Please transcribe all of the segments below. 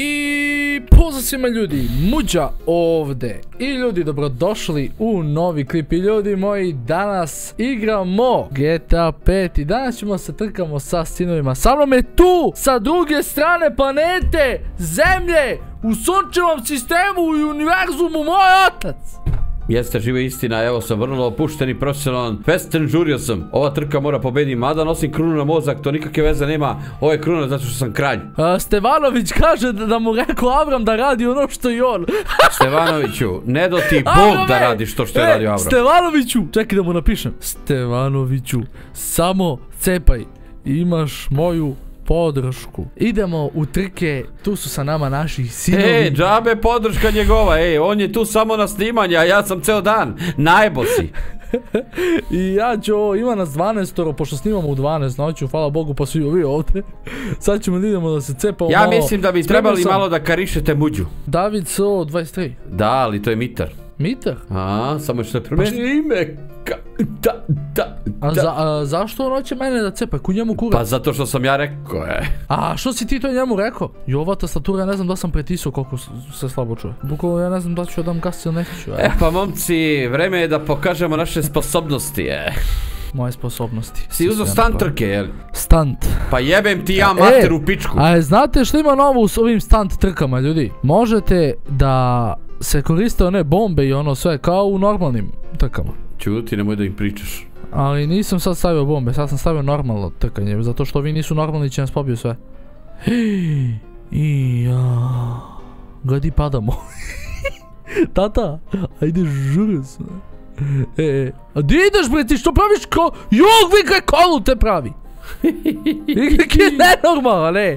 I pozdrav svima ljudi, Muđa ovde. I ljudi dobrodošli u novi klip. I ljudi moji danas igramo GTA 5 I danas ćemo se trkamo sa sinovima. Sa mnom je tu, sa druge strane planete, zemlje U sunčevom sistemu i univerzumu moj otac Jeste živa istina, evo sam vrlo opušten i profesionalan. Festen žurio sam. Ova trka mora pobedi, mada nosim krunu na mozak, to nikakve veze nema. Ovo je kruna zato što sam kralj. A, Stevanović kaže da, da mu rekao Avram da radi ono što i on Stevanoviću, ne do ti Bog da Avrame! radi što što je E, radio Avram. Stevanoviću, čekaj da mu napišem. Stevanoviću, samo cepaj. Imaš moju podršku. Idemo u trke, tu su sa nama naši sinovi. E, džabe podrška njegova, ej, on je tu samo na snimanje, a ja sam ceo dan. Najbo si. I ja ću ovo, ima nas 12 pošto snimamo u 12 noću, hvala Bogu pa su i ovi ovdje. Sad ćemo da idemo da se cepamo Ja malo. mislim da bi trebali sam malo da karišete muđu. David So 23. Da, ali to je mitar. Mitar? A, samo što je promeni ime. Ka, da, A, da. za, a zašto on hoće mene da cepa? Ku njemu kurac? Pa zato što sam ja rekao, e. A što si ti to njemu rekao? I ova tastatura, ja ne znam da sam pretisao koliko se slabo čuje. Bukvalno ja ne znam da ću da dam gas ili neću. E pa momci, vreme je da pokažemo naše sposobnosti, e. Moje sposobnosti. Si uzo stan trke, jel? Stunt. Pa jebem ti ja E, mater u pičku. A znate što ima novo s ovim stunt trkama, ljudi? Možete da se koriste one bombe i ono sve kao u normalnim trkama. Čuti, nemoj da im pričaš. Ali nisam sad stavio bombe, sad sam stavio normalno trkanje, zato što vi nisu normalni će nas pobiju sve. I ja. Gledaj padamo. Tata, ajde žuri se. E, e, a di ideš bre ti što praviš ko... Jog vi kaj kolu te pravi. I kak je nenormalan, ne.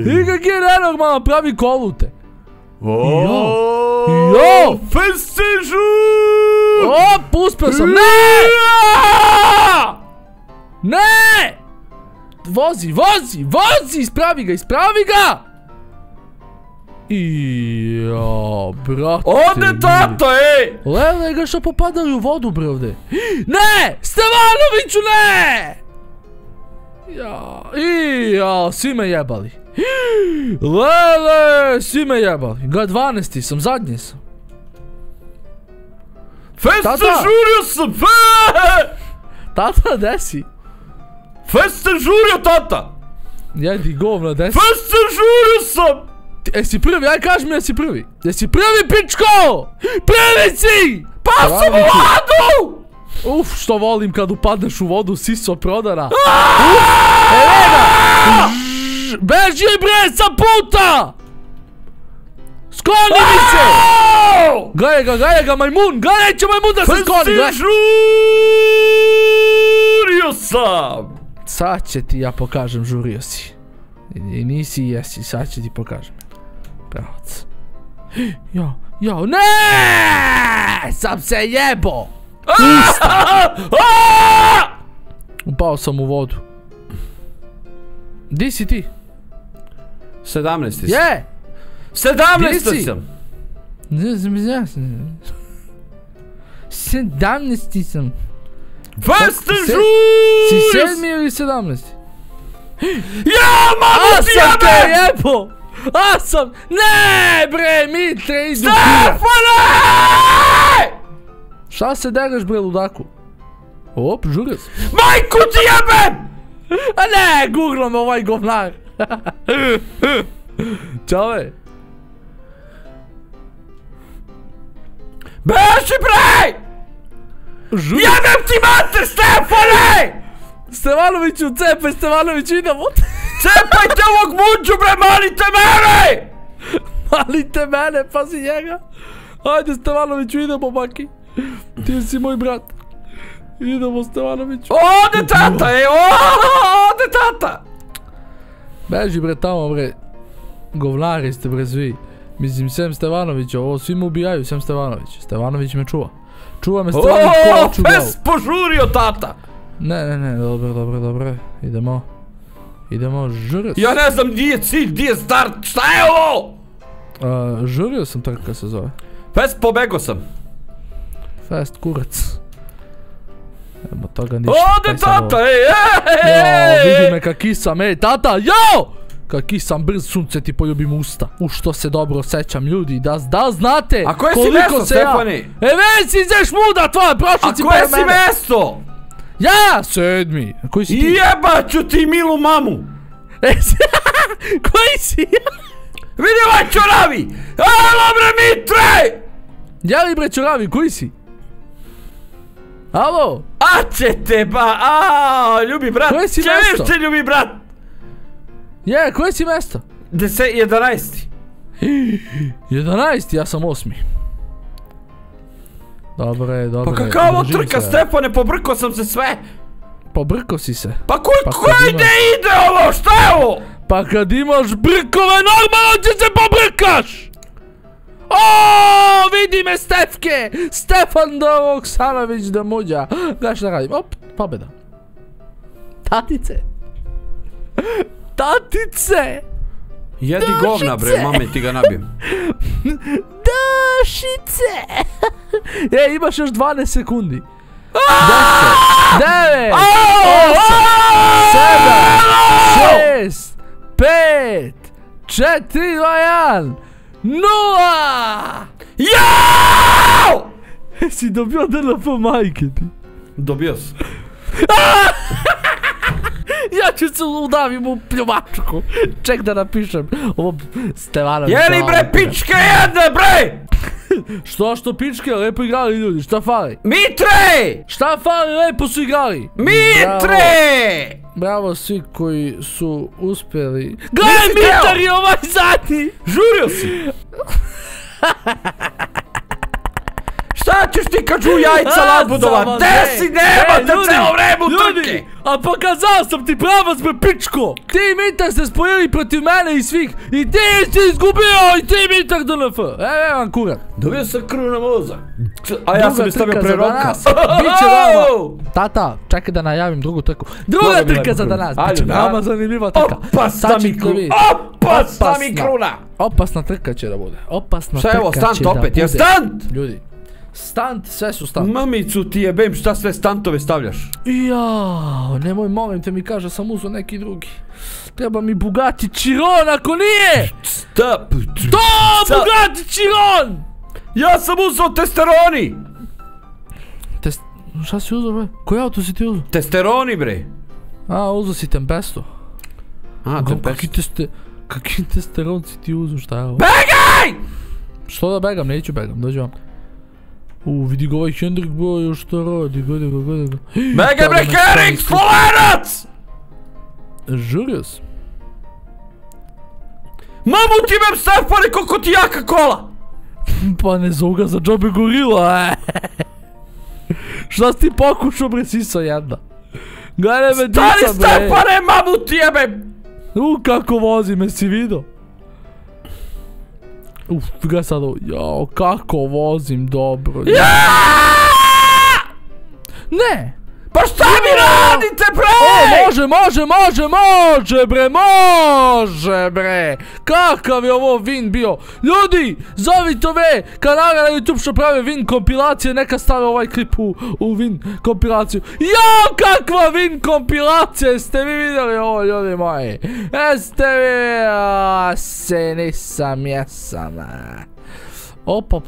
I kak je nenormalan pravi kolu te. Oooo! Jo! Festežu! O, uspio sam, ne! Ne! Vozi, vozi, vozi! Ispravi ga, ispravi ga! I ja, brate. Ode tato, ej! Lele ga što popadali u vodu, bre, ovde. Ne! Stevanoviću, ne! Ja, ja, svi me jebali. Lele, svi me jebali. Ga 12 sam, zadnji sam. Festežurio sam! Fe! Tata, desi. Festežurio, tata! Jedi govna, desi. Festežurio sam! Jesi prvi, aj kaži mi jesi prvi. Jesi prvi, pičko! Prvi si! Pa sam u vodu! Uf, što volim kad upadneš u vodu, siso prodara. Uf! Žž, Beži bre sa puta! Skloni mi se! Gledaj ga, gledaj ga, majmun! Gledaj će majmun da se skloni! gledaj. Festežurio sam! Sad će ti ja pokažem, žurio si. I, nisi i jesi, sad će ti pokažem. Pravac. Ja, ja, ne! Sam se jebo! Upao sam u vodu. Di si ti? 17 si. Je! 17 Gdje si? sam. Ne znam, znam. Sedamnesti sam. Festežurio Si sedmi ili sedamnesti? Ja, mamu A ti sam te jebo! A sam... Ne bre, Mitre, idu kurac. Stefane! Šta se dereš bre ludaku? Op, žurac. Majku ti jebem! A ne, me ovaj govnar. Čale. Beži bre! Žurac. Jebem ti mater, Stefane! Stevanoviću, cepaj Stevanoviću, idemo. Cepajte ovog muđu bre, malite mene! Malite mene, pazi njega. Ajde Stevanoviću, idemo baki. Ti si moj brat. Idemo Stevanoviću. Ode tata, ej, ode tata! Beži bre tamo bre. Govnari ste bre svi. Mislim, sem Stevanovića, ovo svi me ubijaju, sem Stevanović. Stevanović me čuva. Čuva me Stevanović ko oču pes požurio tata! Ne, ne, ne, dobro, dobro, dobro. Idemo. Idemo, sam. Ja ne znam di je cilj, di je start, šta je ovo? A, žurio sam trka se zove. Pes pobego sam. Fast kurac. Evo toga ništa. Ode tata, ej, ej, Jo, ej, vidi ej! me kisam, ej, tata, jo! Kaki sam brz sunce ti poljubim usta. U što se dobro sećam ljudi. Da, da znate A koje si koliko mjesto, se ja... Stefani? E već si ideš muda tvoja, prošli A si koje si mene. mesto? Ja, sedmi. A Koji si ti? Jebat ću ti milu mamu! E, si- Koji si? Vidi ovaj čoravi! Alo bre Mitre! Ja li bre čoravi, koji si? Alo? A će te ba, a ljubi brat, Koje si mesto? više ljubi brat. Je, koje si mjesto? Dese, 11. 11, ja sam osmi. Dobre, Pa dobre. kakav ovo držim trka se. Stefane, pobrko sam se sve. Pobrko si se. Pa koji, Pa kad ide ovo, šta je ovo? Pa kad imaš brkove, normalno će se pobrkaš! O, vidi me Stefke! Stefan Doksanović da muđa. Gledaj šta radim. Op, pobjeda. Tatice. Tatice! Jedi Dušice! govna bre, mame ti ga nabijem. Dušice! e, imaš još 12 sekundi. 10, 9, 8, 7, 6, 5, 4, 2, 1, 0! Jao! Si dobio DLP majke ti. Dobio sam. Ja ću se udavim u pljuvačku. Ček da napišem. Ovo Stevanović. Jeli bre pičke jedne bre! Što što pičke, lepo igrali ljudi, šta fali? Mitre! Šta fali, lepo su igrali. Mitre! Bravo svi koji su uspjeli. Gledaj, Mitar je ovaj zadnji! Žurio si! Šta ćeš ti kad žu jajca labudova? samo Gde ne. si nema E, te celo vreme u Ljudi, trke? A pokazao sam ti pravac bre pičko! Ti i Mitar ste spojili protiv mene i svih i ti si izgubio i ti Mitar DNF! Evo vam kurat. Dobio sam krv na mozak. A ja Druga sam je stavio pre roka. Biće vama. Tata, čekaj da najavim drugu trku. Druga Koga trka za danas. Biće veoma zanimljiva trka. Opasna mi kruna. Opasna mi kruna. Opasna trka će da bude. Opasna Šta je trka ovo, će stant da opet? Je bude. stant? Ljudi, stant, sve su stant. Mamicu ti jebem, šta sve stantove stavljaš? Jao, nemoj molim te mi kaže sam uzeo neki drugi. Treba mi Bugatti Chiron ako nije! Stop! To Bugatti Chiron! Ja sam uzeo testeroni! Test... Šta si uzeo bre? Koji auto si ti uzeo? Testeroni bre! A, uzeo si Tempesto. A, Kako, te Kaki teste... Kaki testeron si ti uzeo, šta je ovo? Begaj! Što da begam, neću begam, dođi vam. U, vidi ga ovaj Hendrik bojo što radi, gledaj ga, gledaj ga. Begaj bre, Herring, Slovanac! Žurio sam. Mamu ti mem Stefane, koliko ti jaka kola! Pa ne zovu ga za džobe gorila, e. Šta si ti pokušao bre sisa jedna? Gledaj me dica bre. Stefane, mamu ti jebem! U kako vozi, me si vidio? Uf, gledaj sad ovo, jao, kako vozim dobro. Ne! Pa šta mi radite O, bre? može, može, može, može bre, može bre! Kakav je ovo vin bio? Ljudi, zovite ove kanale na YouTube što prave vin kompilacije, neka stave ovaj klip u, u vin kompilaciju. Jao, kakva vin kompilacija, jeste vi vidjeli ovo ljudi moji? Jeste vi, a, se nisam, jesam. opa.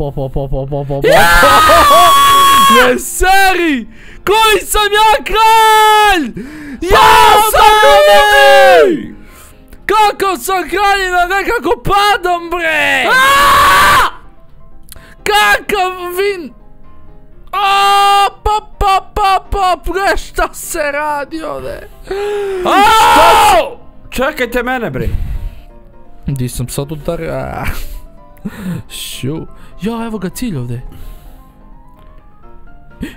Ne seri! Koji sam ja kralj! Ja sam! Kako sam kraljina nekako padam bre! Kakav vin! A, pa, pa, pa, pa, bre, šta se radi ovdje? Au! Čekajte mene bre. Di sam sad udario? Šu. Ja, evo ga cilj ovdje.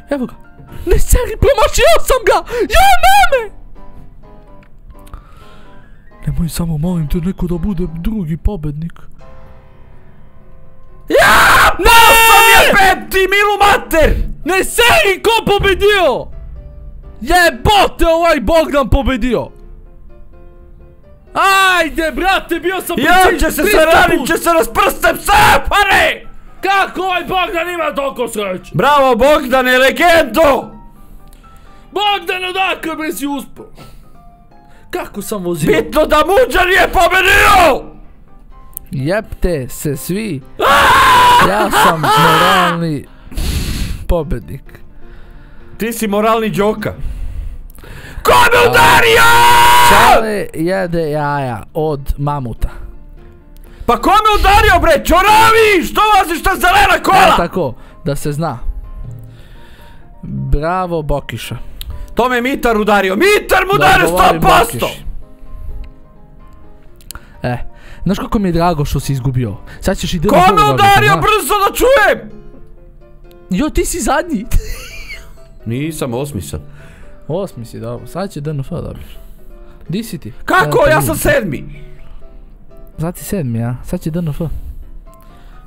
Evo ga. Ne seri, promašio sam ga! Ja, mame! Nemoj samo, molim te, neko da bude drugi pobednik. Ja! Pao sam jebem ti milu mater! Ne seri, ko pobedio? Jebote, ovaj Bogdan pobedio! Ajde, brate, bio sam Ja će se 300 saradit će se rasprstem Stefane! Kako ovaj Bogdan ima toliko sreće? Bravo Bogdane, legendo! Bogdan, odakle bre si uspio? Kako sam vozio? Bitno da Muđa nije pobedio! Jepte se svi. Ja sam moralni pobednik. Ti si moralni džoka. Ko me udario? Čale jede jaja od mamuta. Pa ko me udario bre? Čoravi! Što voziš ta zelena E kola? tako, da se zna. Bravo Bokiša. To me Mitar udario. Mitar mu Da udario odgovorim 100%! Bokiši. E, znaš kako mi je drago što si izgubio? Sad ćeš i drvo Ko me udario? Brzo da čujem! Jo, ti si zadnji. Nisam, osmi sam. Osmi si, dobro. Sad će DNF dobiš. Di si ti? Kako? Ja vidim. sam sedmi. Sad ti sedmi, a? Sad će DNF.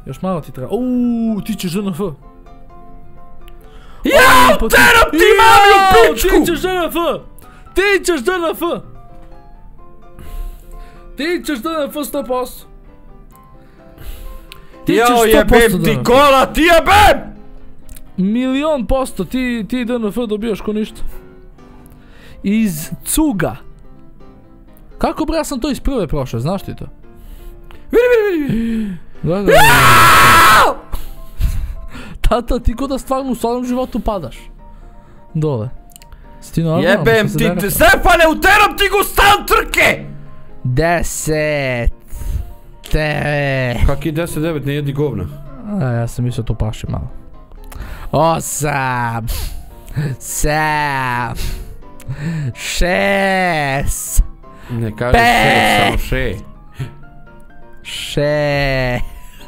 Još malo ti treba. Uuu, ti ćeš DNF. Ja ti- teram ti mami u Jao, pičku! Ti ćeš DNF! Ti ćeš DNF! Ti ćeš DNF 100%! Ti ćeš Jao 100% jebem ti kola, ti jebem! Milion posto, ti, ti DNF dobijaš ko ništa. Iz cuga. Kako bre, ja sam to iz prve prošao, znaš ti to? Vidi, vidi, vidi. Da, da, da. Tata, ti ko da stvarno u stvarnom životu padaš. Dole. Si ti normalno? Jebem ti, te- Stefane, uteram ti go stan trke! Deset. Te. Kaki 10-9, ne jedi govna. A, ja sam mislio to paši malo. Osam. Sedam. Šest. Ne kaže Pe! še, samo še. Še.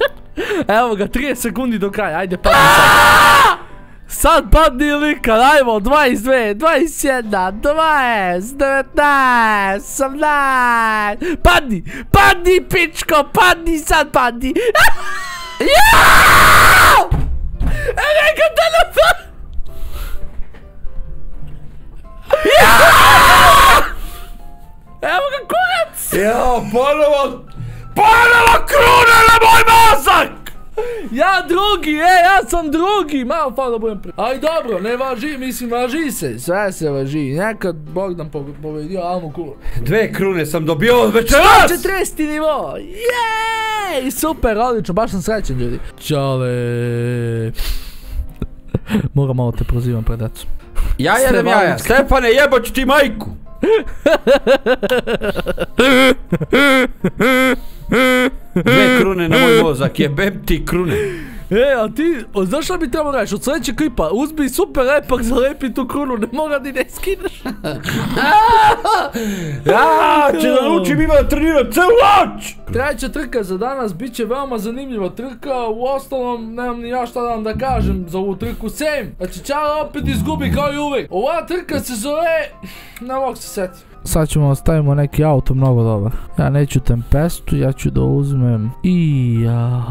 Evo ga, 30 sekundi do kraja, ajde padni sad. Sad padni lika, ajmo, 22, 21, 20, 19, 18, padni, padni pičko, padni sad, padni. E, neka telefon! Evo ga kurac! Jao, ponovo, ponovo kruna na moj mozak! Ja drugi, e, ja sam drugi, malo falo da budem pre... Aj dobro, ne važi, mislim važi se, sve se važi, nekad Bogdan po- povedio Almu kulu. Dve krune sam dobio večeras! 40 nivo, jej, super, odlično, baš sam srećen ljudi. Čale... Moram malo te prozivam pred decom. Ja jedem jaja. Stefane jeboću ti majku! Dve krune na moj mozak, jebem ti krune. E, a ti, o, znaš šta bi trebalo reći, od sljedećeg klipa, uzmi super lepak, zalepi tu krunu, ne mora ni ne skineš. Ja, će da naučim ima da treniram celu noć! Treća trka za danas bit će veoma zanimljiva trka, u ostalom nemam ni ja šta da vam da kažem za ovu trku, sem, znači Čala opet izgubi kao i uvijek. Ova trka se zove, ne mogu se seti. Sad ćemo ostavimo neki auto mnogo dobar. Ja neću Tempestu, ja ću da uzmem i ja.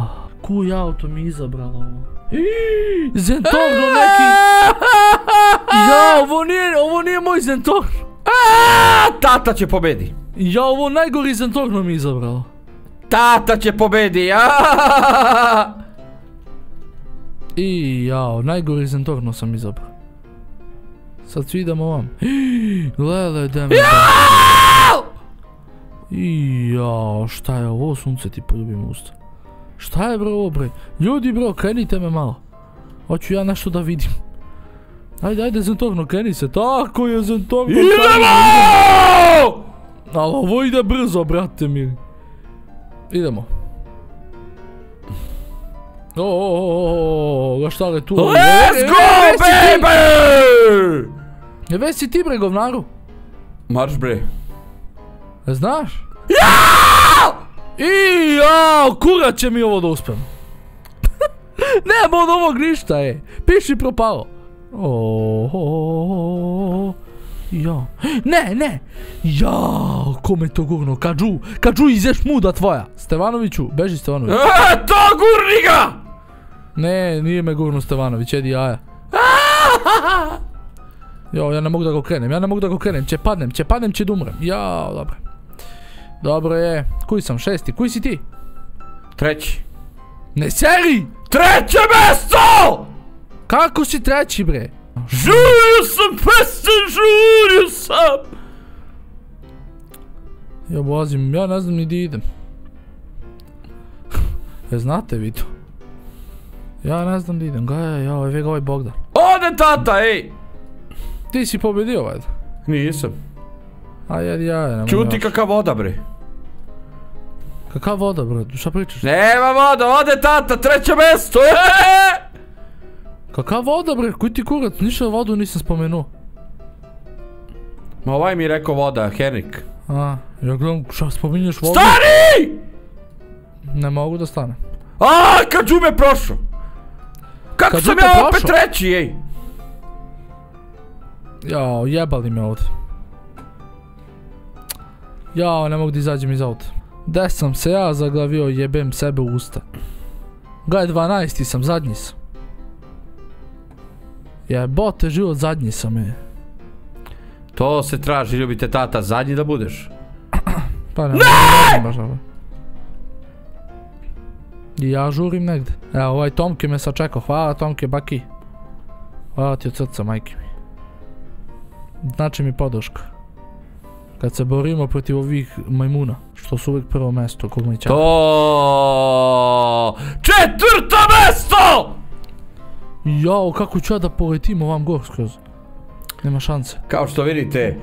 Kuj auto mi izabralo ovo? Zentorno neki. Ja, ovo nije, ovo nije moj Zentorno. A, Tata će pobedi. Ja, ovo najgori Zentorno mi izabralo. Tata će pobedi! I jao, najgori Zentorno sam izabrao. Sad svi idemo ovam. Lele, da me I jao, šta je ovo sunce ti poljubim usta. Šta je bro ovo bre? Ljudi bro, krenite me malo. Hoću ja nešto da vidim. Ajde, ajde Zentorno, kreni se. Tako je Zentorno. Idemo! Ali ovo ide brzo, brate mi. Idemo. O, o, o, o, o, šta je tu? Let's go, E, baby! E, Već si ti bre govnaru. Marš bre. E, Znaš? I jao, kurac će mi ovo da uspem. Nema od ovog ništa, e. Piši propalo. Ja. Ne, ne. Jao, kome to gurno? Kadžu, kadžu izeš muda tvoja. Stevanoviću, beži Stevanović. E, to gurni ga! Ne, nije me gurno Stevanović, jedi jaja. Jo, ja ne mogu da ga krenem, ja ne mogu da ga krenem, će padnem, će padnem, će da umrem. Jao, dobro. Dobro je, kuj sam, šesti, kuj si ti? Treći. Ne seri! Treće mesto! Kako si treći bre? Žurio sam, peste, žurio sam! Ja vozim, ja ne znam ni di idem. E, znate vi to? Ja ne znam di idem, ja, evo ga ovaj Bogdan. Ode tata, ej! Ti si pobedio valjda? Nisam. A ja, ja, nemoj Čuti kakav voda bre. Kakav voda, bro, šta pričaš? Nema voda, ode tata, treće mjesto! eee! Kakav voda, bre, koji ti kurac, ništa vodu nisam spomenuo. Ma ovaj mi je rekao voda, Henrik. A, ja gledam, šta spominješ vodu? Stari! Ne mogu da stane. A, kad džume prošao! Kako Kad sam ja opet treći, ej! Jao, jebali me ovdje. Jao, ne mogu da izađem iz auta. Gde sam se ja zaglavio, jebem sebe u usta. Gaj, 12. sam, zadnji sam. Jebote život, zadnji sam je. To se traži, ljubite tata, zadnji da budeš. Pa ne, ne! baš dobro. I ja žurim negde. Evo, ovaj Tomke me sačekao. Hvala Tomke, baki. Hvala ti od srca, majke mi. Znači mi podrška. Kad se borimo protiv ovih majmuna, što su uvijek prvo mesto kog mi To četvrto mesto! Jao, kako ću ja da poletim ovam gor skroz. Nema šanse. Kao što vidite,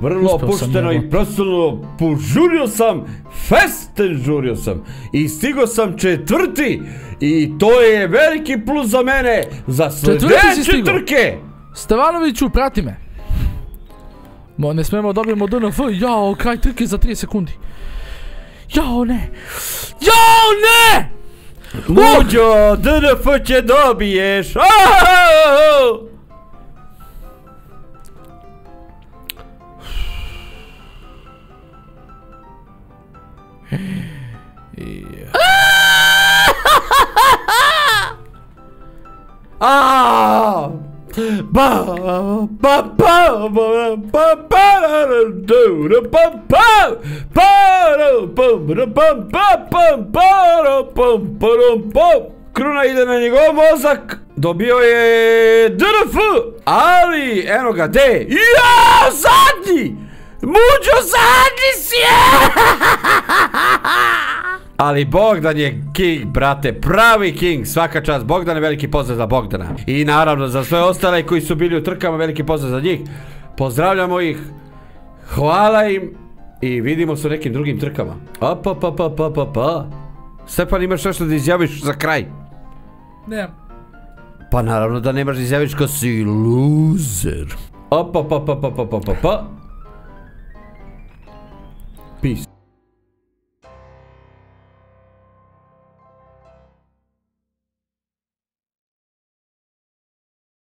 vrlo Uspeo opušteno i profesionalno požurio sam, festen žurio sam i stigo sam četvrti i to je veliki plus za mene za sljedeće trke. Stevanoviću, prati me. Mo, ne smemo dobijemo DNF. Jao, kraj trke za 3 sekundi. Jao, ne. Jao, ne! Muđo, DNF će dobiješ. Aaaaaa! Ah! Kruna ide na njegov mozak Dobio je DRF Ali eno ga de Ja zadnji Muđo zadnji si je Ali Bogdan je king, brate, pravi king, svaka čast, Bogdan je veliki pozdrav za Bogdana. I naravno za sve ostale koji su bili u trkama, veliki pozdrav za njih. Pozdravljamo ih, hvala im i vidimo se u nekim drugim trkama. Op, op, op, op, op, op, op. Stepan, imaš nešto da izjaviš za kraj? Nemam. Pa naravno da nemaš da izjaviš ko si loser. Op, op, op, op, op, op, op, op.